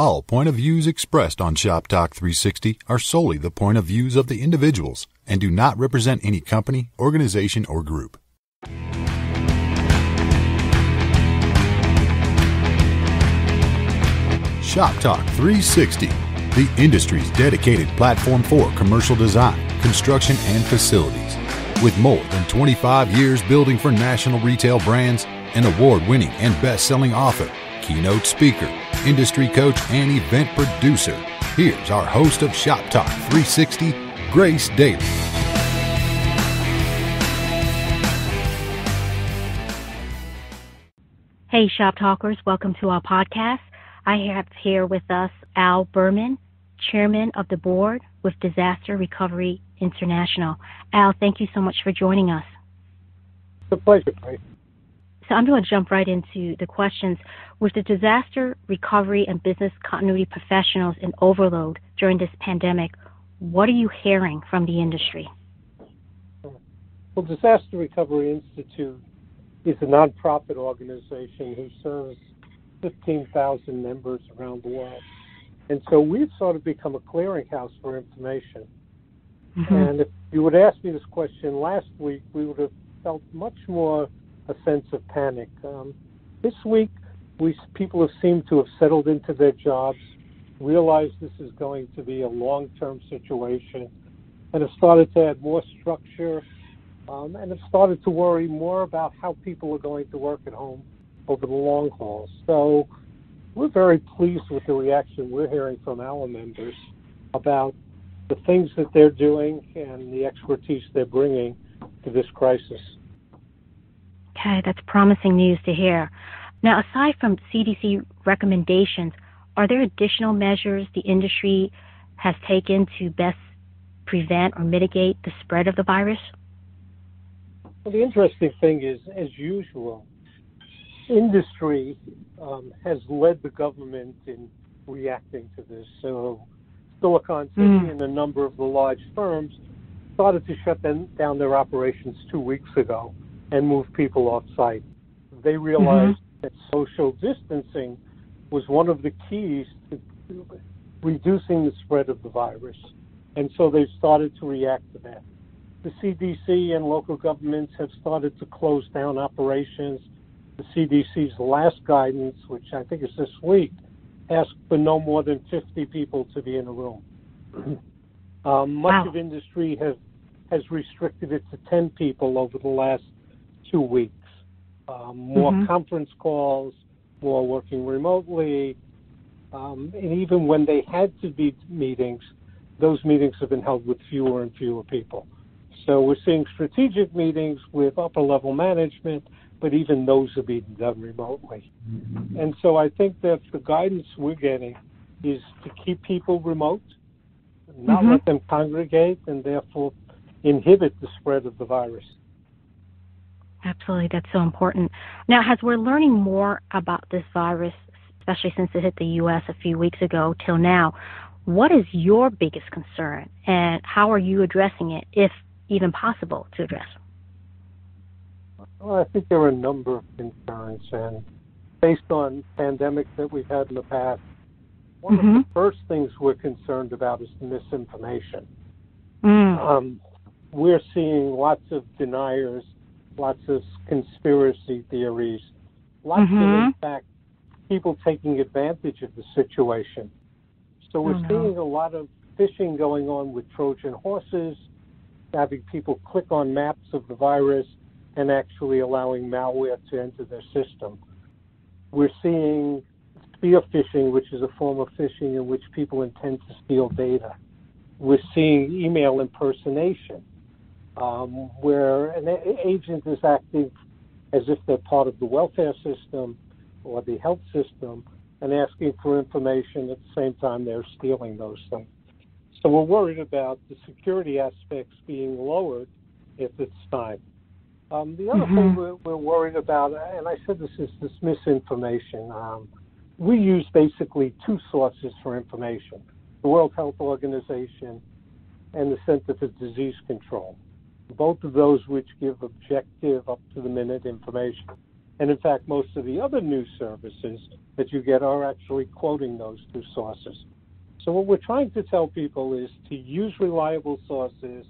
All point of views expressed on Shop Talk 360 are solely the point of views of the individuals and do not represent any company, organization, or group. Shop Talk 360, the industry's dedicated platform for commercial design, construction, and facilities. With more than 25 years building for national retail brands, an award winning and best selling author, keynote speaker, industry coach, and event producer. Here's our host of Shop Talk 360, Grace Daly. Hey, Shop Talkers, welcome to our podcast. I have here with us Al Berman, Chairman of the Board with Disaster Recovery International. Al, thank you so much for joining us. It's a pleasure, Grace. So I'm going to jump right into the questions. With the disaster recovery and business continuity professionals in overload during this pandemic, what are you hearing from the industry? Well, Disaster Recovery Institute is a nonprofit organization who serves 15,000 members around the world. And so we've sort of become a clearinghouse for information. Mm-hmm. And if you would ask me this question last week, we would have felt much more a sense of panic. Um, this week, we people have seemed to have settled into their jobs, realized this is going to be a long-term situation, and have started to add more structure, um, and have started to worry more about how people are going to work at home over the long haul. So we're very pleased with the reaction we're hearing from our members about the things that they're doing and the expertise they're bringing to this crisis. Okay, that's promising news to hear. Now, aside from CDC recommendations, are there additional measures the industry has taken to best prevent or mitigate the spread of the virus? Well, the interesting thing is, as usual, industry um, has led the government in reacting to this. So, Silicon City mm. and a number of the large firms started to shut them, down their operations two weeks ago and move people off site. They realized mm-hmm. that social distancing was one of the keys to reducing the spread of the virus. And so they started to react to that. The CDC and local governments have started to close down operations the CDC's last guidance, which I think is this week, asked for no more than 50 people to be in a room. um, much wow. of industry has has restricted it to 10 people over the last two weeks. Um, more mm-hmm. conference calls, more working remotely, um, and even when they had to be meetings, those meetings have been held with fewer and fewer people. So we're seeing strategic meetings with upper level management but even those are being done remotely. Mm-hmm. And so I think that the guidance we're getting is to keep people remote, not mm-hmm. let them congregate, and therefore inhibit the spread of the virus. Absolutely, that's so important. Now, as we're learning more about this virus, especially since it hit the U.S. a few weeks ago till now, what is your biggest concern, and how are you addressing it, if even possible to address? Well, I think there are a number of concerns, and based on pandemics that we've had in the past, one mm-hmm. of the mm-hmm. first things we're concerned about is misinformation. Mm. Um, we're seeing lots of deniers, lots of conspiracy theories, lots mm-hmm. of, in fact, people taking advantage of the situation. So we're oh, seeing a lot of phishing going on with Trojan horses, having people click on maps of the virus and actually allowing malware to enter their system. We're seeing spear phishing, which is a form of phishing in which people intend to steal data. We're seeing email impersonation, um, where an a- agent is acting as if they're part of the welfare system or the health system and asking for information at the same time they're stealing those things. So we're worried about the security aspects being lowered if it's time. Um, the other mm-hmm. thing we're, we're, worried about, and I said this is this misinformation. Um, we use basically two sources for information: the World Health Organization and the Center for Disease Control. Both of those which give objective, up to the minute information. And in fact, most of the other news services that you get are actually quoting those two sources. So what we're trying to tell people is to use reliable sources.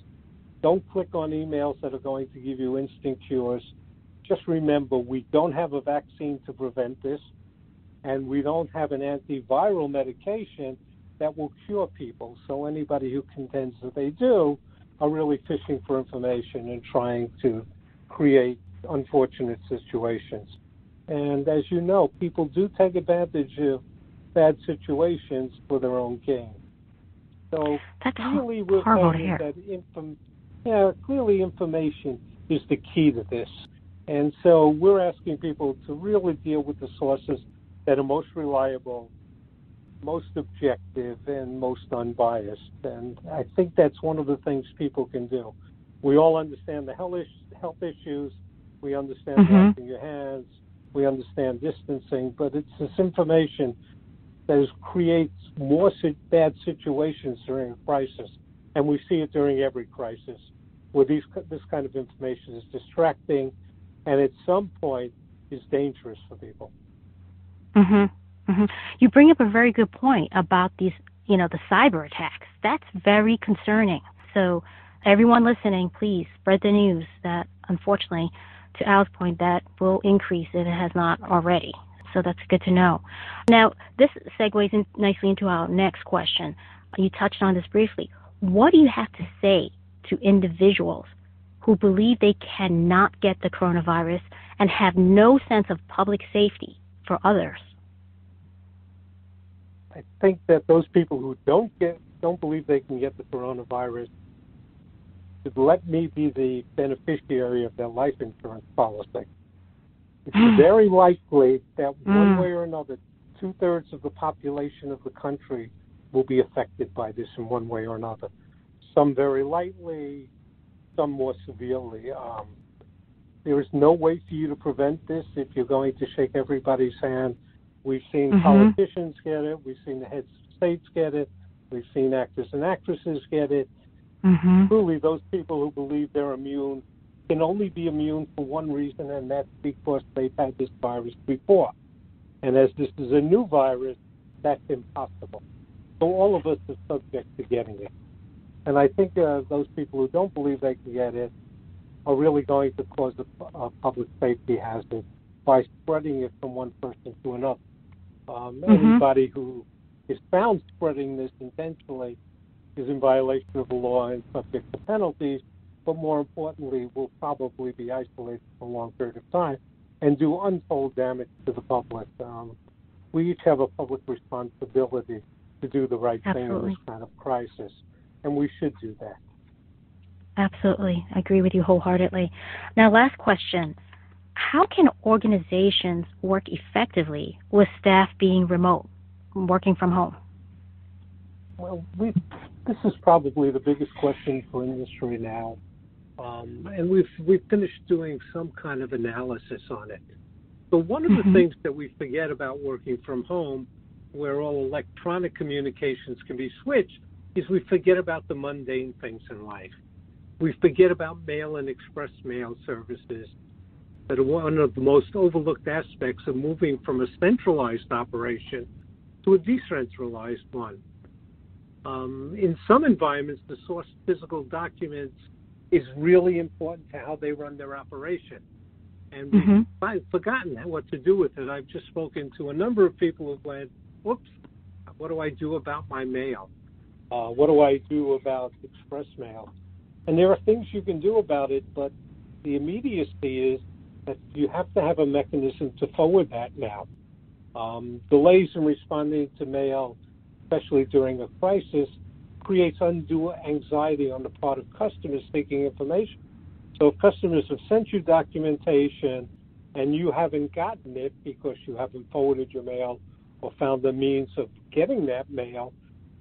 Don't click on emails that are going to give you instant cures. Just remember, we don't have a vaccine to prevent this, and we don't have an antiviral medication that will cure people. So anybody who contends that they do are really fishing for information and trying to create unfortunate situations. And as you know, people do take advantage of bad situations for their own gain. So That's clearly, we're finding that inform- yeah, clearly information is the key to this. And so we're asking people to really deal with the sources that are most reliable, most objective, and most unbiased. And I think that's one of the things people can do. We all understand the health health issues. We understand Mhm. washing your hands. We understand distancing, but it's this information that is, creates more bad situations during a crisis, and we see it during every crisis, where these this kind of information is distracting, and at some point is dangerous for people. hmm hmm You bring up a very good point about these, you know, the cyber attacks. That's very concerning. So, everyone listening, please spread the news that, unfortunately, to Al's point, that will increase if it has not already. So that's good to know. Now, this segues in nicely into our next question. You touched on this briefly. What do you have to say to individuals who believe they cannot get the coronavirus and have no sense of public safety for others? I think that those people who don't get don't believe they can get the coronavirus should let me be the beneficiary of their life insurance policy. It's very likely that one Mm. way or another, two thirds of the population of the country will be affected by this in one way or another. Some very lightly, some more severely. Um, there is no way for you to prevent this if you're going to shake everybody's hand. We've seen Mhm. politicians get it. We've seen the heads of states get it. We've seen actors and actresses get it. Mm-hmm. Truly, those people who believe they're immune can only be immune for one reason, and that's because they've had this virus before. And as this is a new virus, that's impossible. So all of us are subject to getting it. And I think uh, those people who don't believe they can get it are really going to cause a, a public safety hazard by spreading it from one person to another. Um, Mhm. Anybody who is found spreading this intentionally is in violation of the law and subject to penalties, but more importantly, will probably be isolated for a long period of time and do untold damage to the public. Um, we each have a public responsibility to do the right thing in this kind of crisis, and we should do that. Absolutely. I agree with you wholeheartedly. Now, last question. How can organizations work effectively with staff being remote, working from home? Well, we this is probably the biggest question for industry now, um, and we've we've finished doing some kind of analysis on it. So one of the things that we forget about working from home, where all electronic communications can be switched, is we forget about the mundane things in life. We forget about mail and express mail services that are one of the most overlooked aspects of moving from a centralized operation to a decentralized one. Um, in some environments, the source physical documents is really important to how they run their operation. And we've Mhm. fi- forgotten what to do with it. I've just spoken to a number of people who went, whoops, what do I do about my mail? Uh, what do I do about express mail? And there are things you can do about it, but the immediacy is that you have to have a mechanism to forward that now. Um, delays in responding to mail, especially during a crisis, creates undue anxiety on the part of customers seeking information. So if customers have sent you documentation and you haven't gotten it because you haven't forwarded your mail or found the means of getting that mail,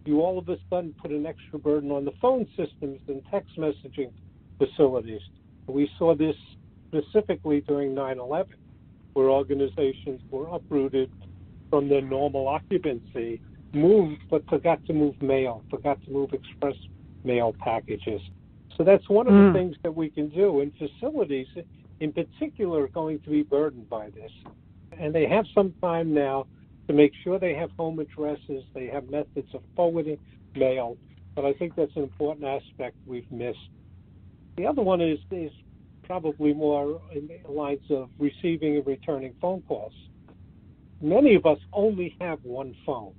you all of a sudden put an extra burden on the phone systems and text messaging facilities. We saw this specifically during 9 11, where organizations were uprooted from their normal occupancy, moved but forgot to move mail, forgot to move express mail packages. So that's one of Mm. the things that we can do. In facilities, in particular are going to be burdened by this. And they have some time now to make sure they have home addresses, they have methods of forwarding mail, but I think that's an important aspect we've missed. The other one is, is probably more in the lines of receiving and returning phone calls. Many of us only have one phone,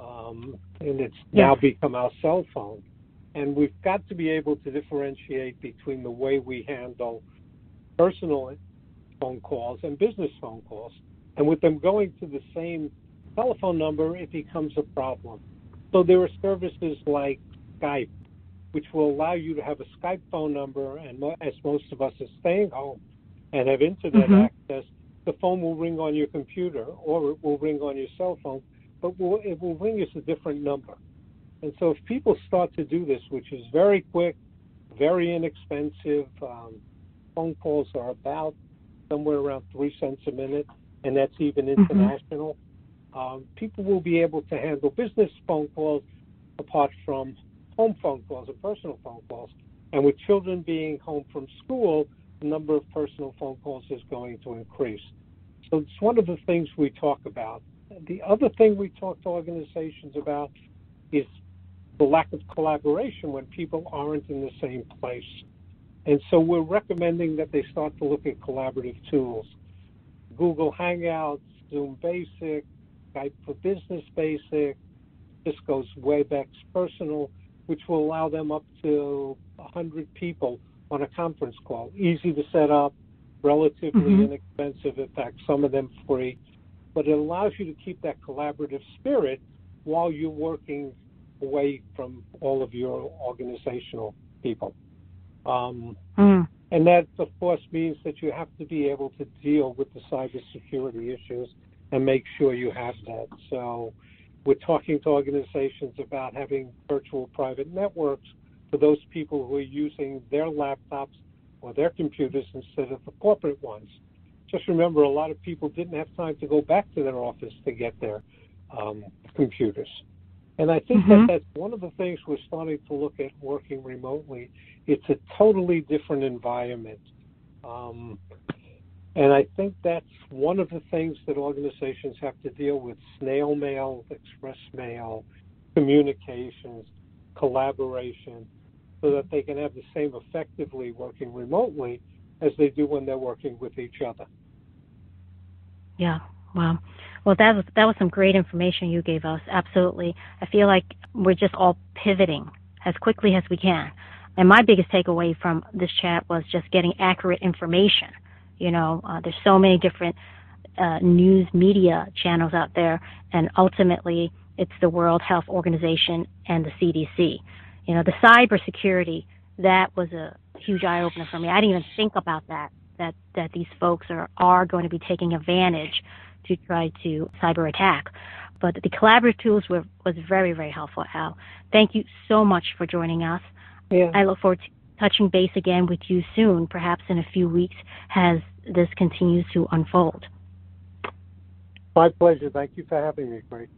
um, and it's yeah. now become our cell phone. And we've got to be able to differentiate between the way we handle personal phone calls and business phone calls. And with them going to the same telephone number, it becomes a problem. So there are services like Skype, which will allow you to have a Skype phone number, and as most of us are staying home and have internet mm-hmm. access, the phone will ring on your computer or it will ring on your cell phone, but will, it will ring as a different number. And so if people start to do this, which is very quick, very inexpensive, um, phone calls are about somewhere around three cents a minute, and that's even mm-hmm. international. Mm-hmm. Um, people will be able to handle business phone calls apart from home phone calls or personal phone calls. And with children being home from school, the number of personal phone calls is going to increase. So it's one of the things we talk about. The other thing we talk to organizations about is the lack of collaboration when people aren't in the same place. And so we're recommending that they start to look at collaborative tools. Google Hangouts, Zoom Basic, Skype for Business Basic, Cisco's WebEx Personal, which will allow them up to 100 people on a conference call. Easy to set up, relatively mm-hmm. inexpensive, in fact, some of them free. But it allows you to keep that collaborative spirit while you're working away from all of your organizational people. Um, mm. And that, of course, means that you have to be able to deal with the cybersecurity issues and make sure you have that. So we're talking to organizations about having virtual private networks for those people who are using their laptops or their computers instead of the corporate ones. Just remember, a lot of people didn't have time to go back to their office to get their um, computers. And I think mm-hmm. that that's one of the things we're starting to look at working remotely. It's a totally different environment. Um, and I think that's one of the things that organizations have to deal with snail mail, express mail, communications, collaboration, so that they can have the same effectively working remotely as they do when they're working with each other. Yeah, wow. Well, that was that was some great information you gave us. Absolutely. I feel like we're just all pivoting as quickly as we can. And my biggest takeaway from this chat was just getting accurate information. You know, uh, there's so many different uh, news media channels out there, and ultimately, it's the World Health Organization and the CDC. You know, the cybersecurity that was a huge eye opener for me. I didn't even think about that. That that these folks are are going to be taking advantage to try to cyber attack. But the collaborative tools were was very very helpful. Al, thank you so much for joining us. Yeah. I look forward to touching base again with you soon, perhaps in a few weeks, as this continues to unfold. My pleasure. Thank you for having me, Grace.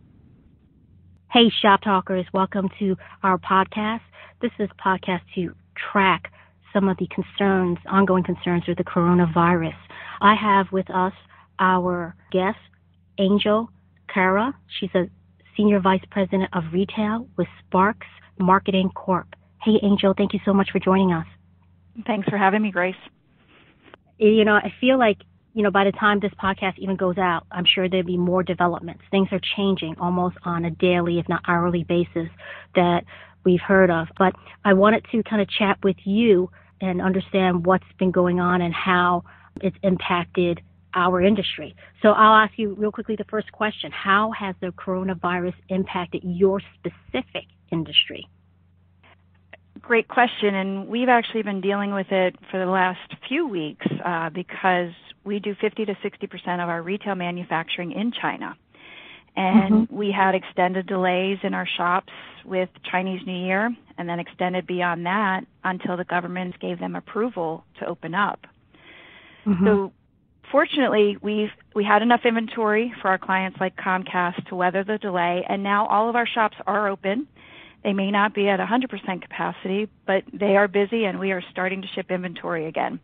Hey, Shop Talkers, welcome to our podcast. This is a podcast to track some of the concerns, ongoing concerns with the coronavirus. I have with us our guest, Angel Cara. She's a Senior Vice President of Retail with Sparks Marketing Corp. Hey, Angel, thank you so much for joining us. Thanks for having me, Grace. You know, I feel like, you know, by the time this podcast even goes out, I'm sure there'll be more developments. Things are changing almost on a daily, if not hourly basis that we've heard of. But I wanted to kind of chat with you and understand what's been going on and how it's impacted our industry. So I'll ask you real quickly the first question. How has the coronavirus impacted your specific industry? Great question. And we've actually been dealing with it for the last few weeks uh, because we do 50 to 60% of our retail manufacturing in China. And mm-hmm. we had extended delays in our shops with Chinese New Year and then extended beyond that until the government gave them approval to open up. Mm-hmm. So fortunately, we've we had enough inventory for our clients like Comcast to weather the delay, and now all of our shops are open. They may not be at 100% capacity, but they are busy, and we are starting to ship inventory again.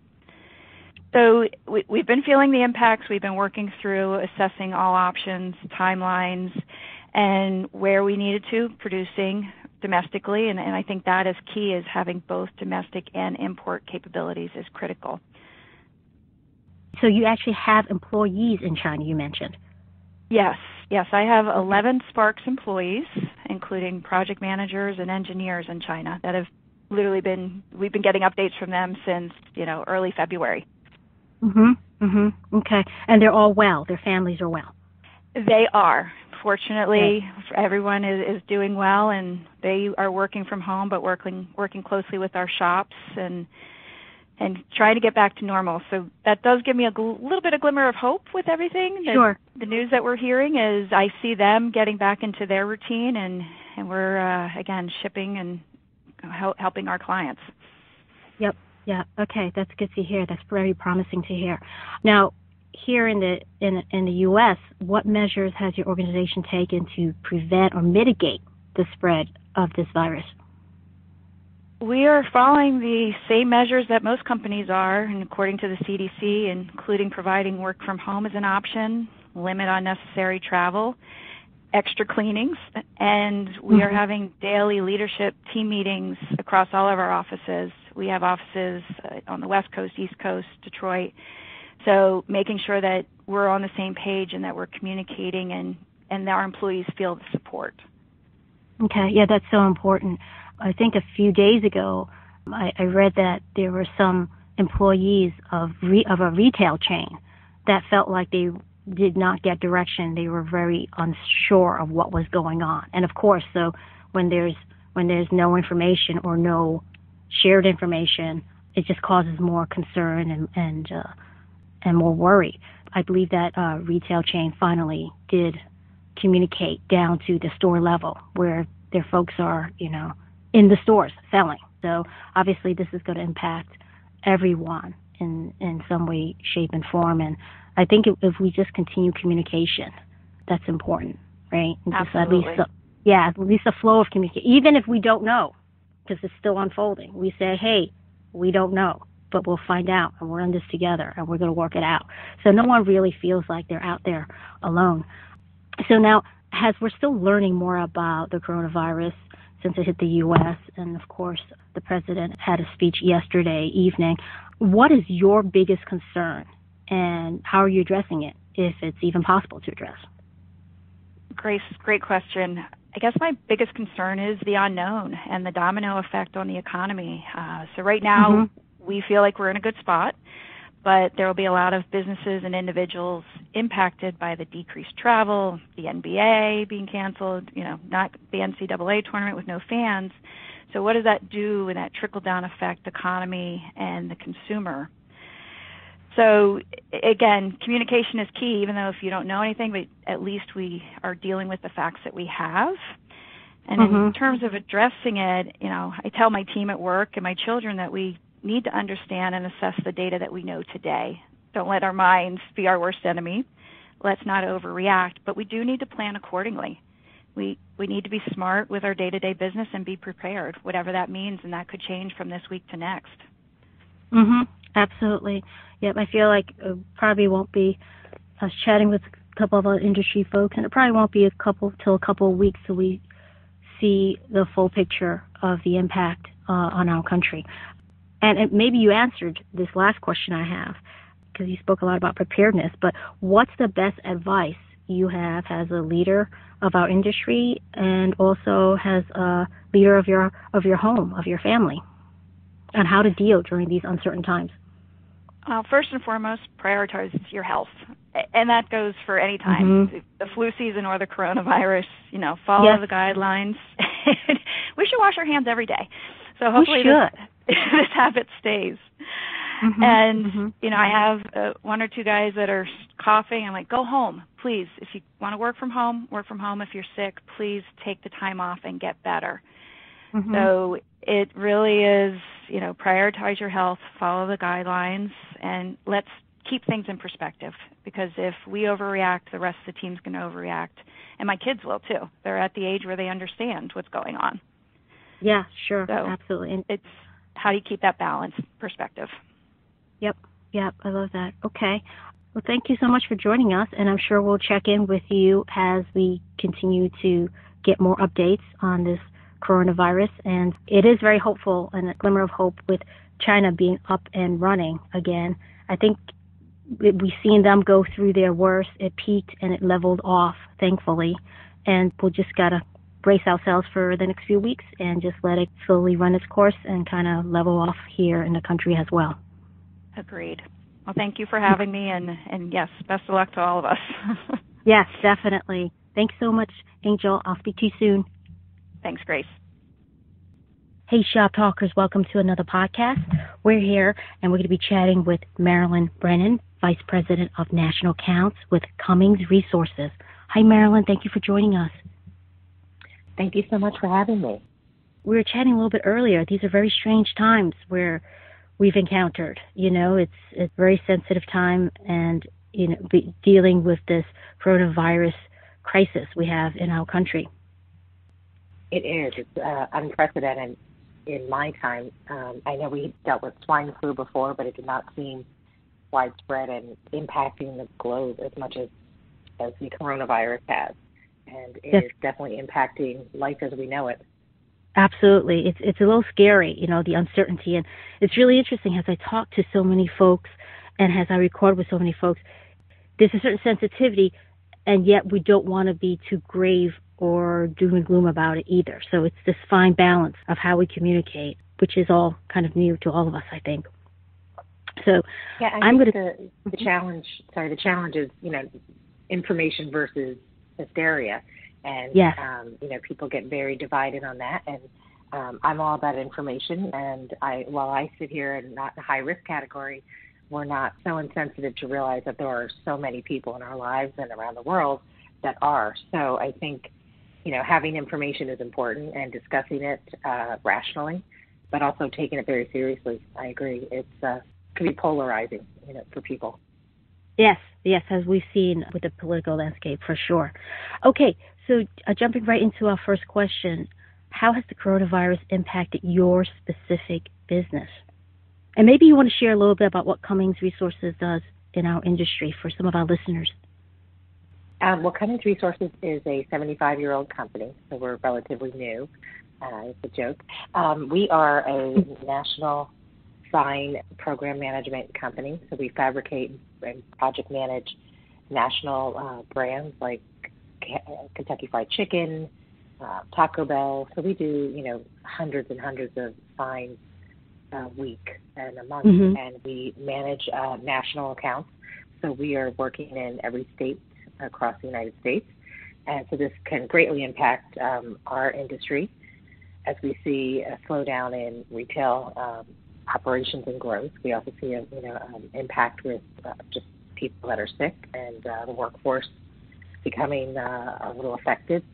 So we, we've been feeling the impacts. We've been working through assessing all options, timelines, and where we needed to producing domestically. And, and I think that is key is having both domestic and import capabilities is critical. So you actually have employees in China, you mentioned. Yes, yes. I have 11 Sparks employees, including project managers and engineers in China that have literally been, we've been getting updates from them since, you know, early February. Mhm. Mhm. Okay. And they're all well. Their families are well. They are. Fortunately, okay. everyone is, is doing well, and they are working from home, but working working closely with our shops and and trying to get back to normal. So that does give me a gl- little bit of glimmer of hope with everything. Sure. The news that we're hearing is I see them getting back into their routine, and and we're uh, again shipping and hel- helping our clients. Yep. Yeah. Okay. That's good to hear. That's very promising to hear. Now, here in the in in the U.S., what measures has your organization taken to prevent or mitigate the spread of this virus? We are following the same measures that most companies are, and according to the CDC, including providing work from home as an option, limit unnecessary travel, extra cleanings, and we mm-hmm. are having daily leadership team meetings across all of our offices. We have offices uh, on the West Coast, East Coast, Detroit. So making sure that we're on the same page and that we're communicating and, and our employees feel the support. Okay, yeah, that's so important. I think a few days ago, I, I read that there were some employees of re, of a retail chain that felt like they did not get direction. They were very unsure of what was going on. And of course, so when there's when there's no information or no shared information, it just causes more concern and and uh, and more worry. I believe that uh, retail chain finally did communicate down to the store level where their folks are, you know, in the stores selling. So obviously this is going to impact everyone in in some way, shape, and form. And I think if, if we just continue communication, that's important, right? And Absolutely. At least, yeah, at least a flow of communication, even if we don't know, because it's still unfolding. We say, hey, we don't know, but we'll find out, and we're in this together, and we're going to work it out. So no one really feels like they're out there alone. So now, as we're still learning more about the coronavirus since it hit the U.S. And of course, the president had a speech yesterday evening. What is your biggest concern, and how are you addressing it, if it's even possible to address? Grace, great question. I guess my biggest concern is the unknown and the domino effect on the economy. Uh, so right now, mm-hmm. we feel like we're in a good spot but there will be a lot of businesses and individuals impacted by the decreased travel, the NBA being canceled, you know, not the NCAA tournament with no fans. So what does that do in that trickle down effect economy and the consumer? So again, communication is key, even though if you don't know anything, but at least we are dealing with the facts that we have. And mm-hmm. in terms of addressing it, you know, I tell my team at work and my children that we need to understand and assess the data that we know today. Don't let our minds be our worst enemy. Let's not overreact, but we do need to plan accordingly. We we need to be smart with our day-to-day business and be prepared, whatever that means, and that could change from this week to next. Mhm. Absolutely. Yep. I feel like it probably won't be. I was chatting with a couple of our industry folks, and it probably won't be a couple till a couple of weeks till we see the full picture of the impact uh, on our country. And maybe you answered this last question I have because you spoke a lot about preparedness, but what's the best advice you have as a leader of our industry and also as a leader of your of your home, of your family, on how to deal during these uncertain times? Uh, first and foremost, prioritize your health, and that goes for any time, mm-hmm. the flu season or the coronavirus. You know, follow yes. the guidelines. we should wash our hands every day. So hopefully, this, this habit stays. Mm-hmm, and mm-hmm. you know, I have uh, one or two guys that are coughing. I'm like, go home, please. If you want to work from home, work from home. If you're sick, please take the time off and get better. Mm-hmm. So it really is, you know, prioritize your health, follow the guidelines, and let's keep things in perspective. Because if we overreact, the rest of the team's going to overreact, and my kids will too. They're at the age where they understand what's going on. Yeah, sure, so absolutely. And it's how do you keep that balance perspective? Yep, Yep, I love that. Okay. Well, thank you so much for joining us, and I'm sure we'll check in with you as we continue to get more updates on this coronavirus. And it is very hopeful and a glimmer of hope with China being up and running again. I think we've seen them go through their worst. It peaked and it leveled off, thankfully. And we'll just got to brace ourselves for the next few weeks and just let it slowly run its course and kind of level off here in the country as well. Agreed. Well, thank you for having me, and, and yes, best of luck to all of us. yes, definitely. Thanks so much, Angel. I'll speak to you soon. Thanks, Grace. Hey, Shop Talkers, welcome to another podcast. We're here and we're going to be chatting with Marilyn Brennan, Vice President of National Accounts with Cummings Resources. Hi, Marilyn. Thank you for joining us. Thank you so much for having me. We were chatting a little bit earlier. These are very strange times where we've encountered. You know, it's a very sensitive time, and you know, dealing with this coronavirus crisis we have in our country. It is. It's uh, unprecedented in my time. Um, I know we dealt with swine flu before, but it did not seem widespread and impacting the globe as much as as the coronavirus has and it yes. is definitely impacting life as we know it. Absolutely, it's it's a little scary, you know, the uncertainty, and it's really interesting as I talk to so many folks, and as I record with so many folks, there's a certain sensitivity, and yet we don't want to be too grave or doom and gloom about it either. So it's this fine balance of how we communicate, which is all kind of new to all of us, I think. So yeah, I am going to the, the mm-hmm. challenge. Sorry, the challenge is you know information versus hysteria, and yes. um, you know people get very divided on that. And um, I'm all about information, and I while I sit here and not in a high risk category, we're not so insensitive to realize that there are so many people in our lives and around the world that are. So I think you know having information is important and discussing it uh, rationally, but also taking it very seriously. I agree. It's uh, can be polarizing, you know, for people. Yes, yes, as we've seen with the political landscape for sure. Okay, so uh, jumping right into our first question, how has the coronavirus impacted your specific business? And maybe you want to share a little bit about what Cummings Resources does in our industry for some of our listeners. Um, well, Cummings Resources is a 75 year old company, so we're relatively new. Uh, it's a joke. Um, we are a national sign program management company. So we fabricate and project manage national uh, brands like Kentucky Fried Chicken, uh, Taco Bell. So we do, you know, hundreds and hundreds of signs a week and a month, mm-hmm. and we manage uh, national accounts. So we are working in every state across the United States, and so this can greatly impact um, our industry as we see a slowdown in retail um, operations and growth. We also see a you know um, impact with uh, just people that are sick and uh, the workforce becoming uh, a little affected.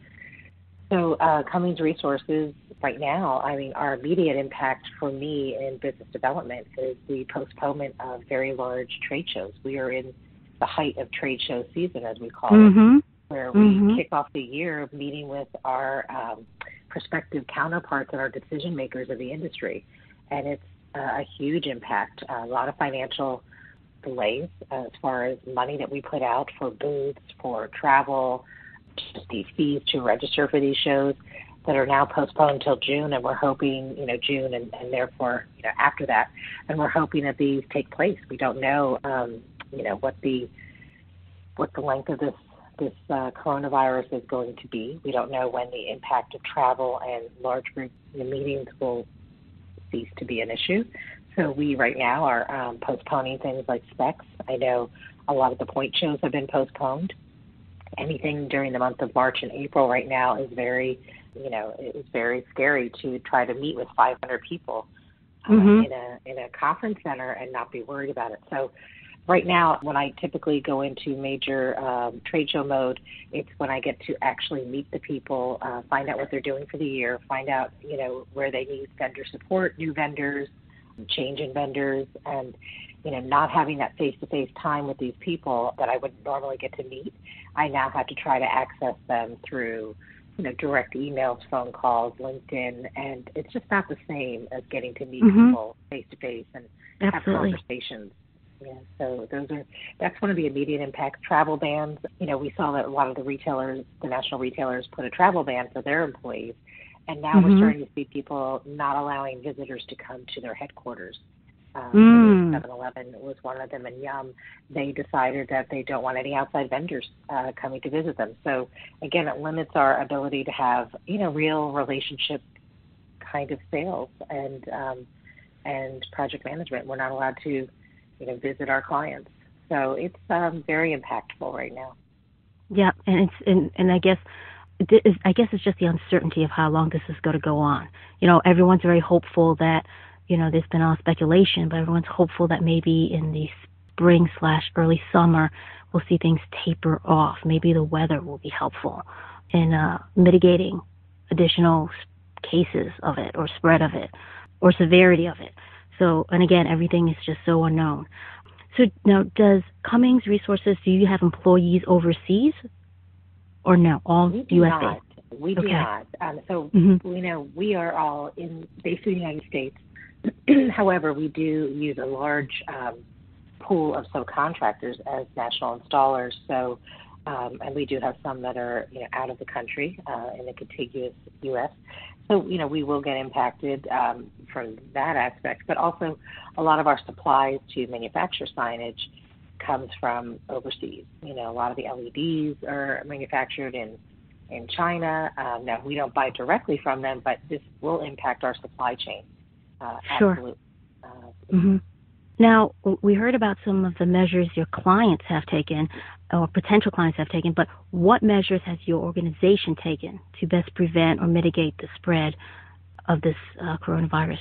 So uh, Cummings Resources right now, I mean, our immediate impact for me in business development is the postponement of very large trade shows. We are in the height of trade show season, as we call mm-hmm. it, where we mm-hmm. kick off the year meeting with our um, prospective counterparts and our decision makers of the industry. And it's a huge impact. A lot of financial delays as far as money that we put out for booths, for travel, fees to register for these shows that are now postponed until June, and we're hoping, you know, June and, and therefore, you know, after that, and we're hoping that these take place. We don't know, um, you know, what the what the length of this this uh, coronavirus is going to be. We don't know when the impact of travel and large group meetings will cease to be an issue. So we right now are um, postponing things like specs. I know a lot of the point shows have been postponed. Anything during the month of March and April right now is very, you know, it's very scary to try to meet with 500 people uh, mm-hmm. in a in a conference center and not be worried about it. So right now, when I typically go into major um, trade show mode, it's when I get to actually meet the people, uh, find out what they're doing for the year, find out you know where they need vendor support, new vendors, change in vendors, and you know not having that face-to-face time with these people that I would normally get to meet. I now have to try to access them through you know direct emails, phone calls, LinkedIn, and it's just not the same as getting to meet mm-hmm. people face to face and Absolutely. have conversations Yeah, so those are that's one of the immediate impacts. Travel bans. You know, we saw that a lot of the retailers, the national retailers, put a travel ban for their employees, and now mm-hmm. we're starting to see people not allowing visitors to come to their headquarters. Um, mm. 7-Eleven was one of them, and Yum. They decided that they don't want any outside vendors uh, coming to visit them. So again, it limits our ability to have you know real relationship kind of sales and um, and project management. We're not allowed to you know visit our clients. So it's um, very impactful right now. Yeah, and it's and, and I guess I guess it's just the uncertainty of how long this is going to go on. You know, everyone's very hopeful that you know, there's been all speculation, but everyone's hopeful that maybe in the spring slash early summer we'll see things taper off. Maybe the weather will be helpful in uh, mitigating additional cases of it or spread of it or severity of it. So, and again, everything is just so unknown. So now, does Cummings Resources, do you have employees overseas or no, all we U.S. Not. We do not. Um, so, mm-hmm. you know, we are all in based in the United States. However, we do use a large um, pool of subcontractors as national installers. So, um, and we do have some that are you know out of the country uh, in the contiguous U.S. So you know we will get impacted um, from that aspect, but also a lot of our supplies to manufacture signage comes from overseas. You know, a lot of the LEDs are manufactured in in China. Um, now we don't buy directly from them, but this will impact our supply chain. Uh, sure. Uh, mm-hmm. Now, we heard about some of the measures your clients have taken or potential clients have taken, but what measures has your organization taken to best prevent or mitigate the spread of this uh, coronavirus?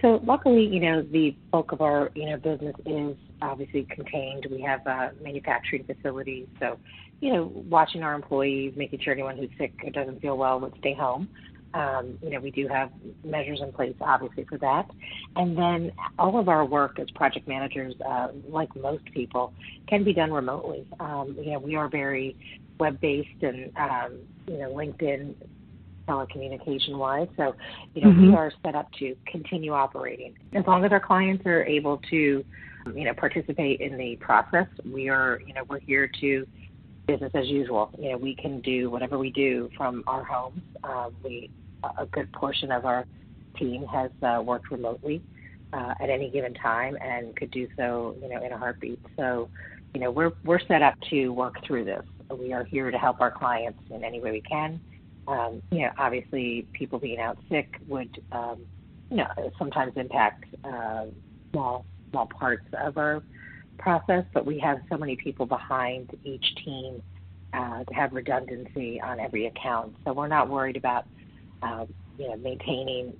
So luckily, you know, the bulk of our, you know, business is obviously contained. We have uh, manufacturing facilities, so, you know, watching our employees, making sure anyone who's sick or doesn't feel well would stay home. Um, you know, we do have measures in place, obviously, for that. And then all of our work as project managers, uh, like most people, can be done remotely. Um, you know, we are very web-based and um, you know, LinkedIn telecommunication wise. So, you know, mm-hmm. we are set up to continue operating as long as our clients are able to, you know, participate in the process. We are, you know, we're here to business as usual. You know, we can do whatever we do from our homes. Um, we a good portion of our team has uh, worked remotely uh, at any given time and could do so, you know, in a heartbeat. So, you know, we're we're set up to work through this. We are here to help our clients in any way we can. Um, you know, obviously, people being out sick would, um, you know, sometimes impact uh, small small parts of our process, but we have so many people behind each team uh, to have redundancy on every account. So we're not worried about um, you know, maintaining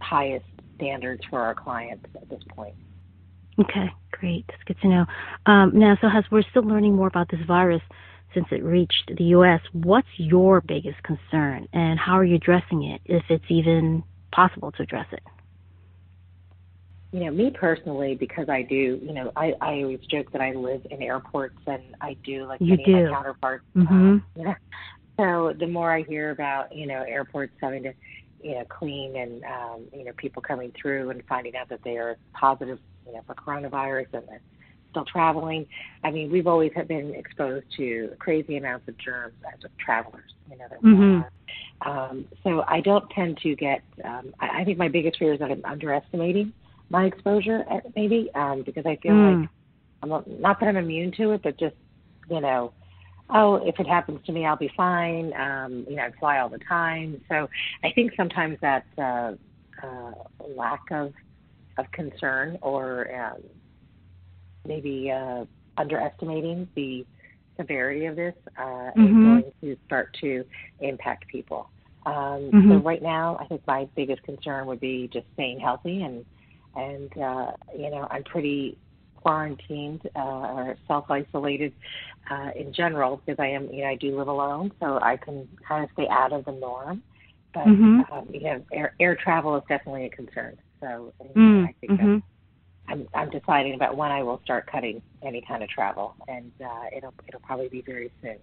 highest standards for our clients at this point. Okay, great. That's good to know. Um, now, so as we're still learning more about this virus since it reached the U.S., what's your biggest concern, and how are you addressing it, if it's even possible to address it? You know, me personally, because I do, you know, I, I always joke that I live in airports and I do like you many do. of my counterparts. Mm-hmm. Um, yeah, so the more I hear about, you know, airports having to, you know, clean and, um, you know, people coming through and finding out that they are positive, you know, for coronavirus and they're still traveling. I mean, we've always been exposed to crazy amounts of germs as travelers, you know. That mm-hmm. um, so I don't tend to get, um, I, I think my biggest fear is that I'm underestimating my exposure, uh, maybe, um, because I feel mm. like I'm not that I'm immune to it, but just, you know, oh, if it happens to me, I'll be fine. Um, you know, I fly all the time. So I think sometimes that uh, uh, lack of of concern or um, maybe uh, underestimating the severity of this uh, mm-hmm. is going to start to impact people. Um, mm-hmm. So right now, I think my biggest concern would be just staying healthy and and uh, you know I'm pretty quarantined uh, or self isolated uh, in general because I am, you know, I do live alone, so I can kind of stay out of the norm. But mm-hmm. um, you know, air, air travel is definitely a concern. So mm, I think mm-hmm. I'm I'm deciding about when I will start cutting any kind of travel, and uh, it'll it'll probably be very soon.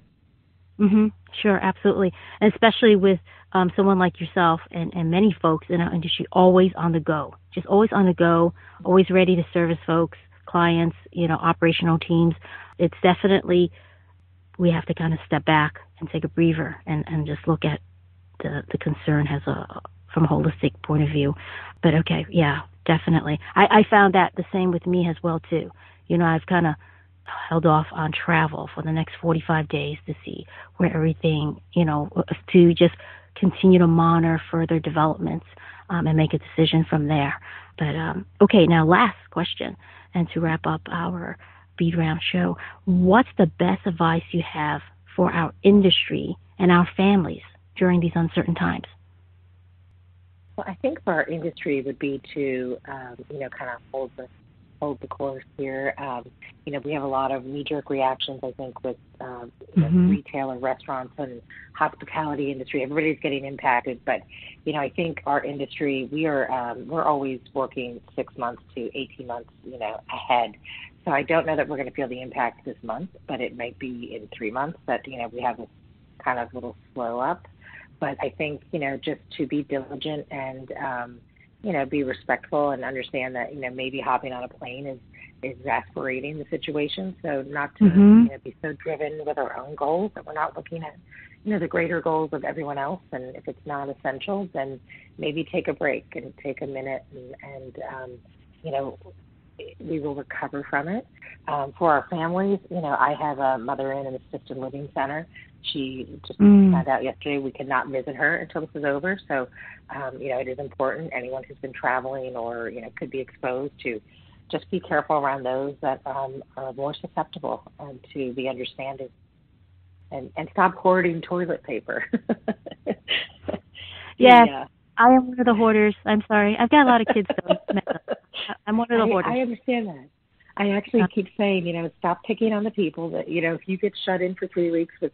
Mhm. Sure, absolutely. And especially with um, someone like yourself and, and many folks in our industry always on the go. Just always on the go, always ready to service folks, clients, you know, operational teams. It's definitely we have to kind of step back and take a breather and, and just look at the, the concern has a from a holistic point of view. But okay, yeah, definitely. I, I found that the same with me as well too. You know, I've kind of held off on travel for the next 45 days to see where everything, you know, to just continue to monitor further developments um, and make a decision from there. But um, okay, now last question, and to wrap up our bead round show, what's the best advice you have for our industry and our families during these uncertain times? Well, I think for our industry would be to, um, you know, kind of hold the hold the course here. Um, you know, we have a lot of knee-jerk reactions, I think, with um, mm-hmm. retail and restaurants and hospitality industry. Everybody's getting impacted, but you know, I think our industry, we are um, we're always working six months to 18 months, you know, ahead. So I don't know that we're going to feel the impact this month, but it might be in three months that you know we have a kind of little slow up. But I think you know just to be diligent and um, you know, be respectful and understand that, you know, maybe hopping on a plane is exasperating the situation. So not to mm-hmm. you know, be so driven with our own goals that we're not looking at, you know, the greater goals of everyone else. And if it's not essential, then maybe take a break and take a minute and, and um, you know, we will recover from it. Um, for our families, you know, I have a mother in an assisted living center. She just mm. found out yesterday we cannot visit her until this is over. So, um, you know, it is important. Anyone who's been traveling or you know could be exposed to, just be careful around those that um, are more susceptible and to be understanding. And and stop hoarding toilet paper. yeah. yeah. I am one of the hoarders. I'm sorry. I've got a lot of kids. Though. I'm one of the I, hoarders. I understand that. I actually keep saying, you know, stop picking on the people that, you know, if you get shut in for three weeks with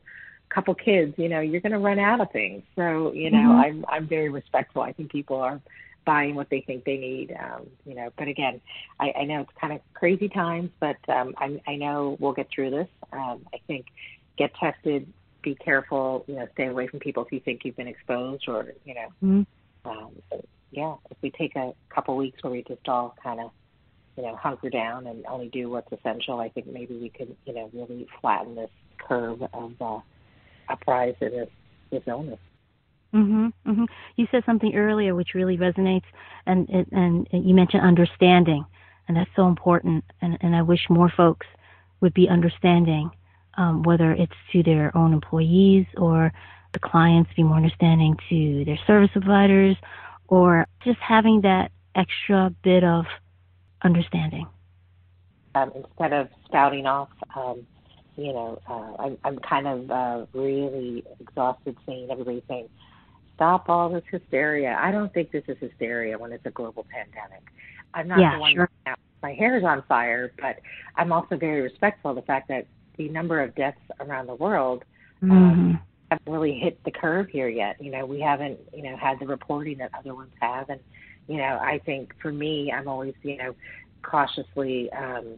couple kids, you know, you're going to run out of things. So, you know, mm-hmm. I'm I'm very respectful. I think people are buying what they think they need. Um, you know, but again, I, I know it's kind of crazy times, but um, I, I know we'll get through this. Um, I think get tested, be careful. You know, stay away from people if you think you've been exposed, or you know. Mm-hmm um, yeah, if we take a couple weeks where we just all kind of, you know, hunker down and only do what's essential, I think maybe we could, you know, really flatten this curve of uh, uprise in this, this illness. Mhm. Mhm. You said something earlier which really resonates, and and, and you mentioned understanding, and that's so important. And and I wish more folks would be understanding, um, whether it's to their own employees or the clients be more understanding to their service providers or just having that extra bit of understanding. Um, instead of spouting off, um, you know, uh, I'm, I'm kind of uh, really exhausted seeing everybody saying, stop all this hysteria. I don't think this is hysteria when it's a global pandemic. I'm not yeah, the one sure. now. My hair is on fire, but I'm also very respectful of the fact that the number of deaths around the world um, mm-hmm haven't really hit the curve here yet. You know, we haven't, you know, had the reporting that other ones have. And, you know, I think for me, I'm always, you know, cautiously, um,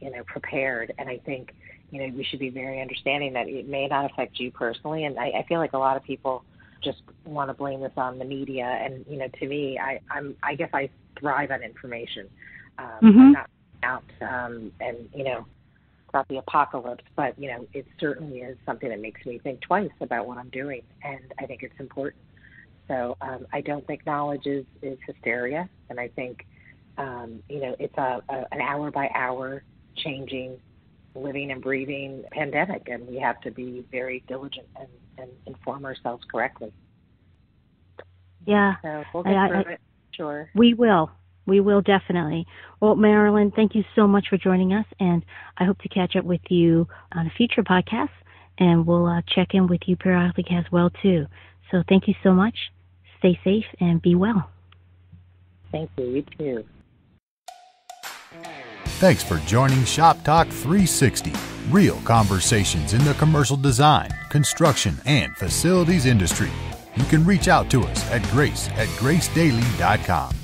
you know, prepared. And I think, you know, we should be very understanding that it may not affect you personally. And I, I feel like a lot of people just want to blame this on the media. And, you know, to me, I, I'm, I guess I thrive on information. Um, mm-hmm. I'm not out um, and, you know, about the apocalypse, but you know, it certainly is something that makes me think twice about what I'm doing, and I think it's important. So um, I don't think knowledge is is hysteria, and I think um, you know it's a, a an hour by hour changing, living and breathing pandemic, and we have to be very diligent and, and inform ourselves correctly. Yeah, so we'll get I, through I, it. Sure, we will. We will definitely. Well, Marilyn, thank you so much for joining us, and I hope to catch up with you on a future podcast, and we'll uh, check in with you periodically as well too. So thank you so much. Stay safe and be well. Thank you. You too. Thanks for joining Shop Talk 360. Real conversations in the commercial design, construction, and facilities industry. You can reach out to us at grace at gracedaily.com.